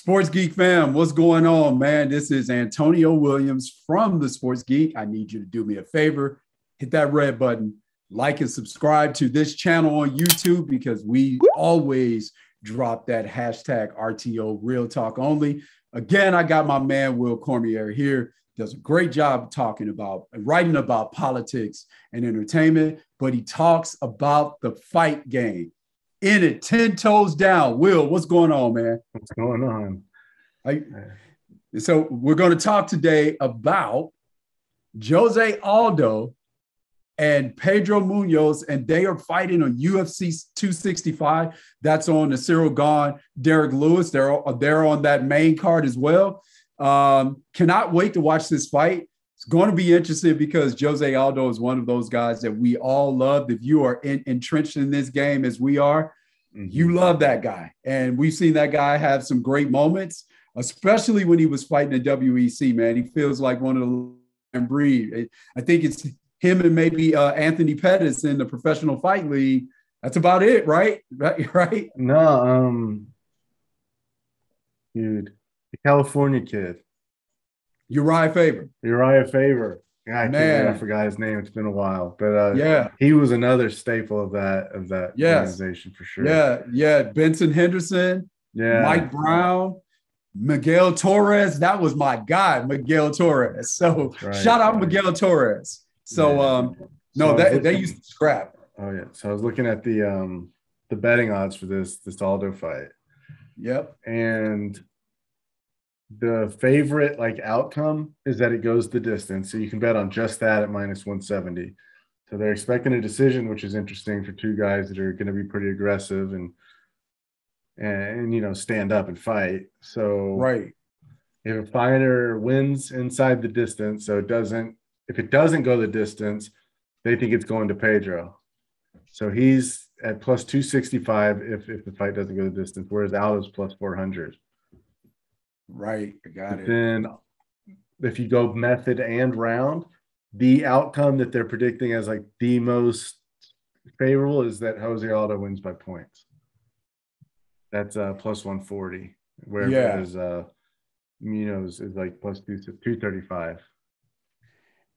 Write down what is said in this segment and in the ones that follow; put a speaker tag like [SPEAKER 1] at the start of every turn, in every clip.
[SPEAKER 1] Sports Geek fam, what's going on, man? This is Antonio Williams from the Sports Geek. I need you to do me a favor, hit that red button, like and subscribe to this channel on YouTube because we always drop that hashtag RTO Real Talk Only. Again, I got my man Will Cormier here. Does a great job talking about writing about politics and entertainment, but he talks about the fight game in it, 10 toes down. Will, what's going on, man?
[SPEAKER 2] What's going on?
[SPEAKER 1] I, so we're going to talk today about Jose Aldo and Pedro Munhoz, and they are fighting on UFC 265. That's on the Cyril Gane, Derrick Lewis. They're, they're on that main card as well. Um, cannot wait to watch this fight. It's going to be interesting because Jose Aldo is one of those guys that we all love. If you are in, entrenched in this game as we are, mm-hmm. you love that guy. And we've seen that guy have some great moments, especially when he was fighting the WEC, man. He feels like one of the and breed. I think it's him and maybe uh, Anthony Pettis in the professional fight league. That's about it, right? Right? Right?
[SPEAKER 2] No, um, dude, the California kid.
[SPEAKER 1] Urijah Faber.
[SPEAKER 2] Urijah Faber. Yeah, I, Man. I forgot his name. It's been a while, but uh, yeah, he was another staple of that of that yes. organization for sure.
[SPEAKER 1] Yeah, yeah. Benson Henderson. Yeah. Mike Brown. Miguel Torres. That was my guy, Miguel Torres. So right, shout out right. Miguel Torres. So yeah. um, no, so that looking, they used to scrap.
[SPEAKER 2] Oh yeah. So I was looking at the um the betting odds for this this Aldo fight.
[SPEAKER 1] Yep.
[SPEAKER 2] And the favorite like outcome is that it goes the distance. So you can bet on just that at minus 170. So they're expecting a decision, which is interesting for two guys that are going to be pretty aggressive and and you know stand up and fight. So
[SPEAKER 1] right,
[SPEAKER 2] if a fighter wins inside the distance, so it doesn't if it doesn't go the distance, they think it's going to Pedro. So he's at plus 265 if if the fight doesn't go the distance, whereas Aldo's plus 400.
[SPEAKER 1] Right. I got
[SPEAKER 2] it. Then if you go method and round, the outcome that they're predicting as like the most favorable is that Jose Aldo wins by points. That's uh plus 140. Whereas yeah. uh Munhoz is like plus two, 235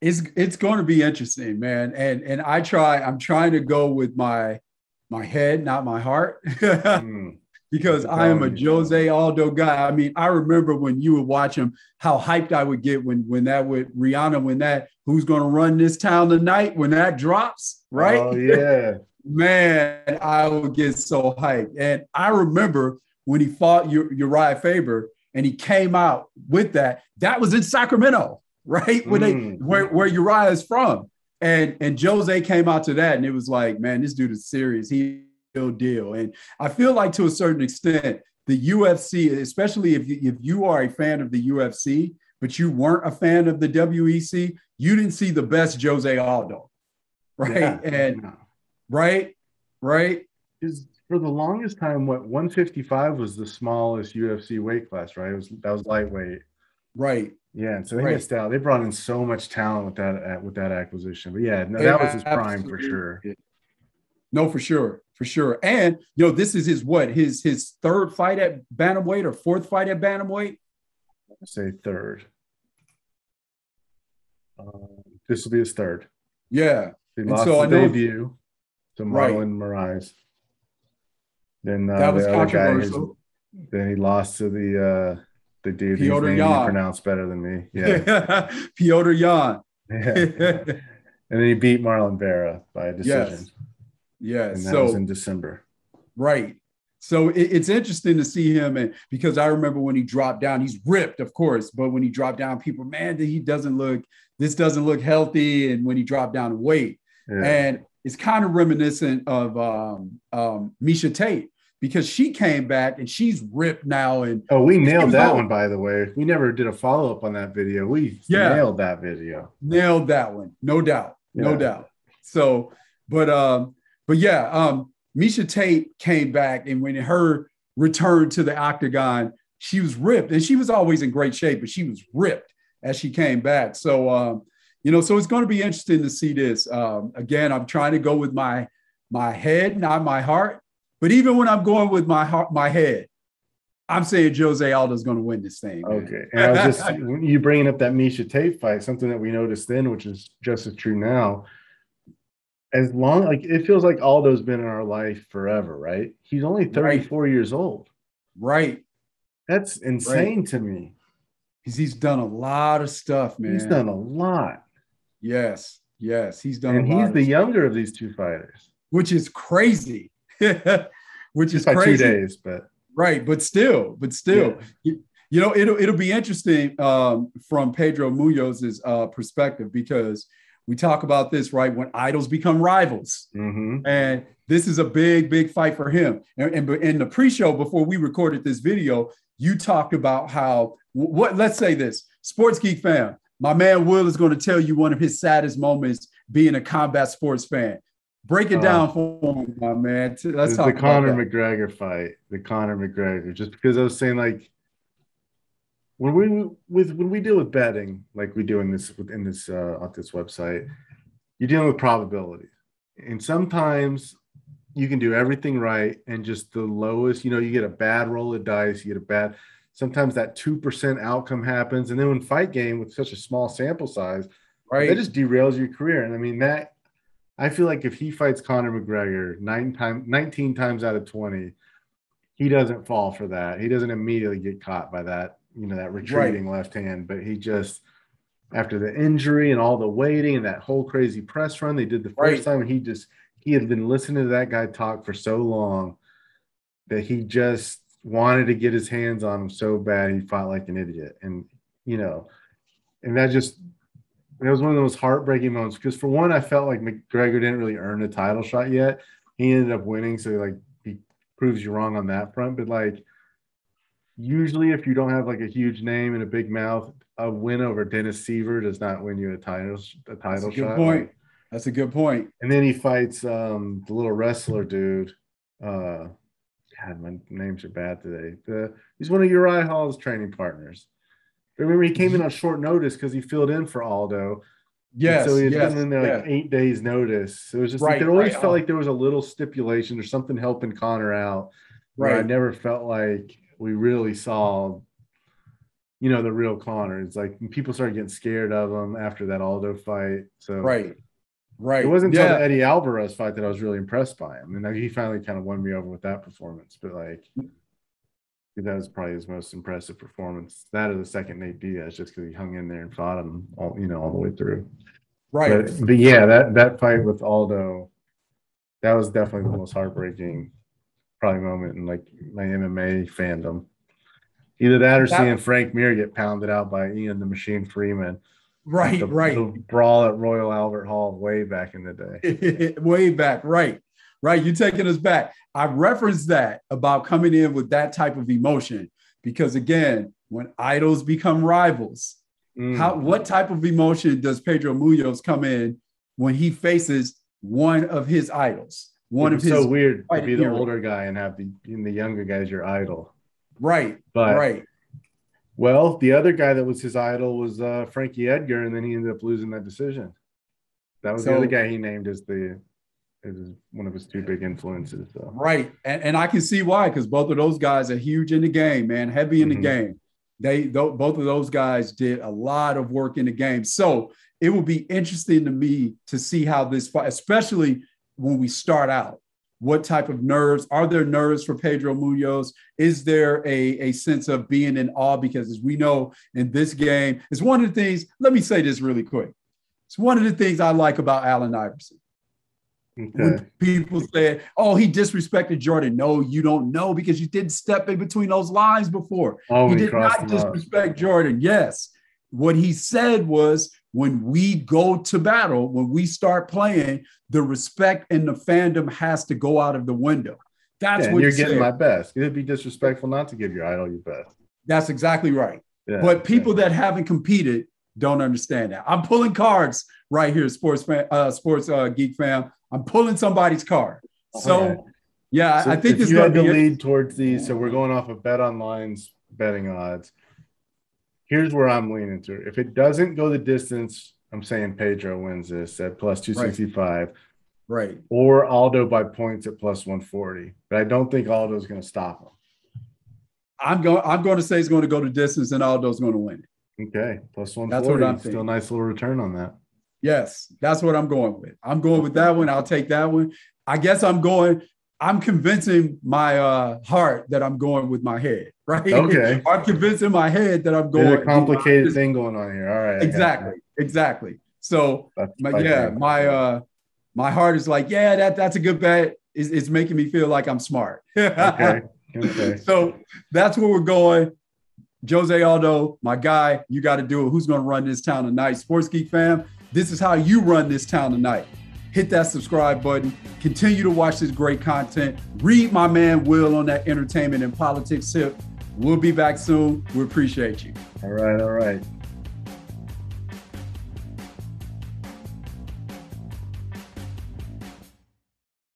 [SPEAKER 1] it's it's going to be interesting, man. And and I try. I'm trying to go with my my head, not my heart. mm because I am a Jose Aldo guy. I mean, I remember when you would watch him, how hyped I would get when when that would Rihanna, when that who's gonna run this town tonight, when that drops, right?
[SPEAKER 2] Oh, yeah.
[SPEAKER 1] Man, I would get so hyped. And I remember when he fought Urijah Faber and he came out with that, that was in Sacramento, right? Where they mm. where, where Urijah is from. And and Jose came out to that, and it was like, man, this dude is serious. He deal. And I feel like to a certain extent, the UFC, especially if you, if you are a fan of the UFC, but you weren't a fan of the WEC, you didn't see the best Jose Aldo, right? Yeah, and right, right.
[SPEAKER 2] Is for the longest time, what 155 was the smallest UFC weight class, right? It was that was lightweight,
[SPEAKER 1] right?
[SPEAKER 2] Yeah, and so they right. missed out. They brought in so much talent with that with that acquisition. But yeah, no, that was his prime for sure.
[SPEAKER 1] No, for sure for sure. And you know, this is his what his his third fight at bantamweight or fourth fight at bantamweight.
[SPEAKER 2] I say third. Um, this will be his third.
[SPEAKER 1] Yeah.
[SPEAKER 2] He and lost so the debut to Marlon right. Moraes. Then uh,
[SPEAKER 1] that was controversial.
[SPEAKER 2] Guy, then he lost to the uh, the dude Piotr whose Yan. pronounced better than me.
[SPEAKER 1] Yeah, Piotr Yan.
[SPEAKER 2] yeah. and then he beat Marlon Vera by a decision. Yes.
[SPEAKER 1] Yeah.
[SPEAKER 2] And that so, was in December.
[SPEAKER 1] Right. So it, it's interesting to see him, and because I remember when he dropped down, he's ripped, of course, but when he dropped down, people, man, he doesn't look, this doesn't look healthy. And when he dropped down weight, yeah. and it's kind of reminiscent of um, um, Miesha Tate because she came back and she's ripped now. And
[SPEAKER 2] oh, we nailed that one, by the way. We never did a follow up on that video. We yeah. nailed that video.
[SPEAKER 1] Nailed that one, no doubt, no doubt. So, but um, but yeah, um, Miesha Tate came back, and when her return to the octagon, she was ripped, and she was always in great shape, but she was ripped as she came back. So, um, you know, so it's going to be interesting to see this. Um, again, I'm trying to go with my my head, not my heart. But even when I'm going with my heart, my head, I'm saying Jose Aldo's going to win this thing. man.
[SPEAKER 2] Okay. And I was just you bringing up that Miesha Tate fight, something that we noticed then, which is just as true now. As long like it feels like Aldo's been in our life forever, right? He's only 34 years old.
[SPEAKER 1] right.
[SPEAKER 2] That's insane to me.
[SPEAKER 1] He's, he's done a lot of stuff, man.
[SPEAKER 2] He's done a lot.
[SPEAKER 1] Yes, yes, he's done.
[SPEAKER 2] And
[SPEAKER 1] a lot
[SPEAKER 2] he's the
[SPEAKER 1] stuff,
[SPEAKER 2] younger of these two fighters.
[SPEAKER 1] which is crazy. which is
[SPEAKER 2] Just two
[SPEAKER 1] crazy.
[SPEAKER 2] days, but
[SPEAKER 1] Right, but still, but still, you, you know, it'll it'll be interesting um, from Pedro Munhoz's uh, perspective because we talk about this right when idols become rivals,
[SPEAKER 2] mhm.
[SPEAKER 1] and this is a big, big fight for him. And, and in the pre-show before we recorded this video, you talked about how what let's say this sports geek fan. My man Will is going to tell you one of his saddest moments being a combat sports fan. Break it
[SPEAKER 2] Uh,
[SPEAKER 1] down for me, my man. Let's talk
[SPEAKER 2] the
[SPEAKER 1] about
[SPEAKER 2] Conor. McGregor fight. The Conor McGregor. Just because I was saying like when we with when we deal with betting, like we do in this in this uh on this website, you're dealing with probabilities. And sometimes you can do everything right and just the lowest, you know, you get a bad roll of dice, you get a bad sometimes that 2% outcome happens. And then when fight game with such a small sample size,
[SPEAKER 1] right?
[SPEAKER 2] that just derails your career. And I mean that I feel like if he fights Conor McGregor nine time, 19 times out of 20, he doesn't fall for that. He doesn't immediately get caught by that, you know, that retreating left hand, but he just after the injury and all the waiting and that whole crazy press run they did the first
[SPEAKER 1] Right.
[SPEAKER 2] time, he just he had been listening to that guy talk for so long that he just wanted to get his hands on him so bad he fought like an idiot. And you know, and that just it was one of those heartbreaking moments because for one, I felt like McGregor didn't really earn a title shot yet. He ended up winning, so like he proves you wrong on that front. But like usually, if you don't have like a huge name and a big mouth, a win over Dennis Siver does not win you a title a
[SPEAKER 1] That's
[SPEAKER 2] title
[SPEAKER 1] a good
[SPEAKER 2] shot.
[SPEAKER 1] point. That's a good point.
[SPEAKER 2] And then he fights um the little wrestler dude. Uh God, my names are bad today. The he's one of Uriah Hall's training partners. Remember, he came in on short notice because he filled in for Aldo. And
[SPEAKER 1] Yes.
[SPEAKER 2] So he had
[SPEAKER 1] yes,
[SPEAKER 2] been in there like
[SPEAKER 1] yes.
[SPEAKER 2] eight days notice. So it was just
[SPEAKER 1] Right,
[SPEAKER 2] like it always
[SPEAKER 1] right.
[SPEAKER 2] felt like there was a little stipulation or something helping Conor out. Right. I never felt like we really saw, you know, the real Conor. It's like people started getting scared of him after that Aldo fight. So
[SPEAKER 1] Right. Right.
[SPEAKER 2] it wasn't until
[SPEAKER 1] yeah.
[SPEAKER 2] the Eddie Alvarez fight that I was really impressed by him. And he finally kind of won me over with that performance. But like that was probably his most impressive performance. That or the second Nate Diaz, just because he hung in there and fought him all, you know, all the way through.
[SPEAKER 1] right.
[SPEAKER 2] But, but yeah, that that fight with Aldo, that was definitely the most heartbreaking probably moment in like my MMA fandom. Either that or
[SPEAKER 1] That-
[SPEAKER 2] seeing Frank Mir get pounded out by Ian the Machine Freeman.
[SPEAKER 1] right.
[SPEAKER 2] The,
[SPEAKER 1] right.
[SPEAKER 2] the brawl at Royal Albert Hall way back in the day.
[SPEAKER 1] way back right right You're taking us back i referenced that about coming in with that type of emotion because again when idols become rivals
[SPEAKER 2] Mm.
[SPEAKER 1] how what type of emotion does pedro munhoz come in when he faces one of his idols one of
[SPEAKER 2] It's
[SPEAKER 1] his
[SPEAKER 2] so weird to be the
[SPEAKER 1] hero.
[SPEAKER 2] older guy and have the and the younger guy's your idol.
[SPEAKER 1] right
[SPEAKER 2] But
[SPEAKER 1] right
[SPEAKER 2] well, the other guy that was his idol was uh, Frankie Edgar, and then he ended up losing that decision. That was the
[SPEAKER 1] So-
[SPEAKER 2] other guy he named as the as one of his two big influences. So
[SPEAKER 1] Right. And, and I can see why, because both of those guys are huge in the game, man, heavy in
[SPEAKER 2] Mhm.
[SPEAKER 1] the game. They tho- both of those guys did a lot of work in the game. So it will be interesting to me to see how this fight, especially when we start out. What type of nerves are there nerves for Pedro Munhoz? Is there a, a sense of being in awe? Because as we know in this game, it's one of the things. Let me say this really quick. It's one of the things I like about Allen Iverson
[SPEAKER 2] okay.
[SPEAKER 1] when people say, "Oh, he disrespected Jordan." No, you don't know because you didn't step in between those lines before.
[SPEAKER 2] oh,
[SPEAKER 1] he did not disrespect Jordan. Yes, what he said was, when we go to battle, when we start playing, the respect and the fandom has to go out of the window. That's
[SPEAKER 2] Yeah,
[SPEAKER 1] what
[SPEAKER 2] you're getting
[SPEAKER 1] said.
[SPEAKER 2] my best. It'd be disrespectful not to give your idol your best.
[SPEAKER 1] That's exactly right.
[SPEAKER 2] Yeah,
[SPEAKER 1] but people that haven't competed don't understand that. I'm pulling cards right here, sports fan, uh, sports uh, geek fam. I'm pulling somebody's card. So,
[SPEAKER 2] Okay.
[SPEAKER 1] yeah,
[SPEAKER 2] So
[SPEAKER 1] I think
[SPEAKER 2] if
[SPEAKER 1] this is
[SPEAKER 2] you
[SPEAKER 1] going
[SPEAKER 2] had
[SPEAKER 1] to
[SPEAKER 2] to lead towards these. So we're going off of BetOnline's betting odds. Here's where I'm leaning to. If it doesn't go the distance, I'm saying Pedro wins this at plus 265,
[SPEAKER 1] right.
[SPEAKER 2] or Aldo by points at plus 140. But I don't think Aldo's going to stop him.
[SPEAKER 1] I'm going. I'm going to say it's going to go to distance, and Aldo's going to win it.
[SPEAKER 2] Okay, plus one.
[SPEAKER 1] That's what I'm
[SPEAKER 2] Still
[SPEAKER 1] thinking.
[SPEAKER 2] nice little return on that.
[SPEAKER 1] Yes, that's what I'm going with. I'm going with that one. I'll take that one. I guess I'm going. I'm convincing my uh, heart that I'm going with my head. Right.
[SPEAKER 2] Okay.
[SPEAKER 1] I'm convincing my head that I'm going.
[SPEAKER 2] There's a complicated thing going on here. All right. I got
[SPEAKER 1] Exactly. Exactly. So, my yeah, my uh, my heart is like, yeah, that that's a good bet. It's, it's making me feel like I'm smart.
[SPEAKER 2] Okay. Okay.
[SPEAKER 1] so that's where we're going. Jose Aldo, my guy, you got to do it. Who's going to run this town tonight? Sports Geek fam, this is how you run this town tonight. Hit that subscribe button. Continue to watch this great content. Read my man Will on that entertainment and politics tip. We'll be back soon. We appreciate you.
[SPEAKER 2] All right. All right.